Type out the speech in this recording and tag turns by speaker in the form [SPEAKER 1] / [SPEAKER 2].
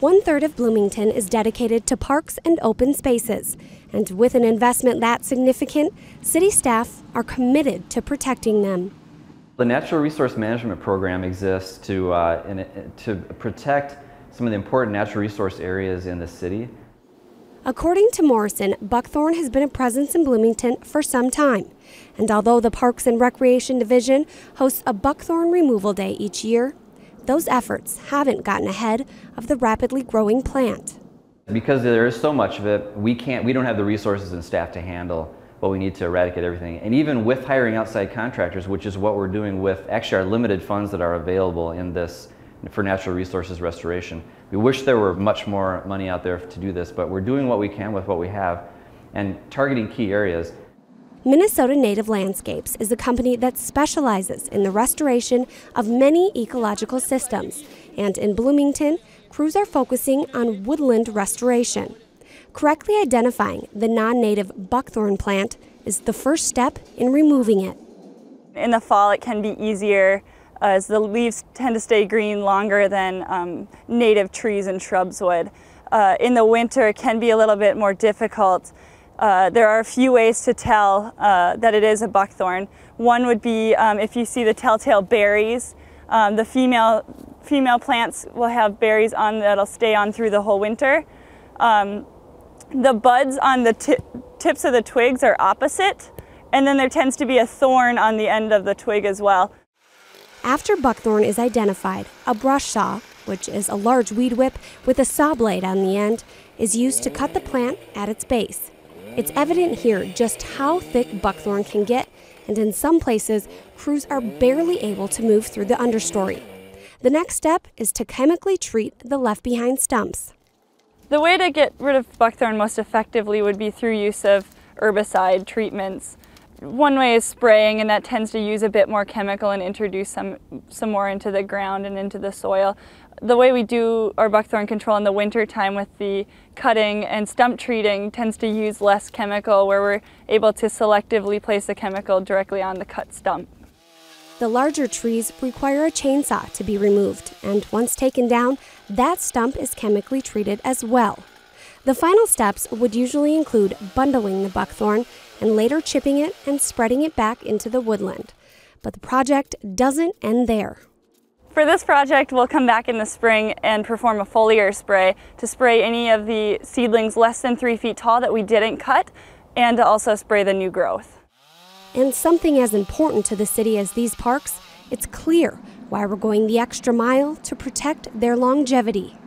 [SPEAKER 1] One third of Bloomington is dedicated to parks and open spaces. And with an investment that significant, city staff are committed to protecting them.
[SPEAKER 2] The Natural Resource Management Program exists to, uh, in, to protect some of the important natural resource areas in the city.
[SPEAKER 1] According to Morrison, buckthorn has been a presence in Bloomington for some time. And although the Parks and Recreation Division hosts a buckthorn removal day each year, those efforts haven't gotten ahead of the rapidly growing plant.
[SPEAKER 2] Because there is so much of it, we can't we don't have the resources and staff to handle what we need to eradicate everything. And even with hiring outside contractors, which is what we're doing with actually our limited funds that are available in this for natural resources restoration. We wish there were much more money out there to do this, but we're doing what we can with what we have and targeting key areas.
[SPEAKER 1] Minnesota Native Landscapes is a company that specializes in the restoration of many ecological systems, and in Bloomington, crews are focusing on woodland restoration. Correctly identifying the non native buckthorn plant is the first step in removing it.
[SPEAKER 3] In the fall, it can be easier as the leaves tend to stay green longer than um, native trees and shrubs would. Uh, in the winter, it can be a little bit more difficult. Uh, there are a few ways to tell uh, that it is a buckthorn. One would be um, if you see the telltale berries. Um, the female, female plants will have berries on that'll stay on through the whole winter. Um, the buds on the tips of the twigs are opposite, and then there tends to be a thorn on the end of the twig as well.
[SPEAKER 1] After buckthorn is identified, a brush saw, which is a large weed whip with a saw blade on the end, is used to cut the plant at its base. It's evident here just how thick buckthorn can get, and in some places, crews are barely able to move through the understory. The next step is to chemically treat the left behind stumps.
[SPEAKER 3] The way to get rid of buckthorn most effectively would be through use of herbicide treatments. One way is spraying, and that tends to use a bit more chemical and introduce some, some more into the ground and into the soil. The way we do our buckthorn control in the winter time with the cutting and stump treating tends to use less chemical where we're able to selectively place the chemical directly on the cut stump.
[SPEAKER 1] The larger trees require a chainsaw to be removed, and once taken down, that stump is chemically treated as well. The final steps would usually include bundling the buckthorn and later chipping it and spreading it back into the woodland. But the project doesn't end there.
[SPEAKER 3] For this project, we'll come back in the spring and perform a foliar spray to spray any of the seedlings less than three feet tall that we didn't cut and to also spray the new growth.
[SPEAKER 1] And something as important to the city as these parks, it's clear why we're going the extra mile to protect their longevity.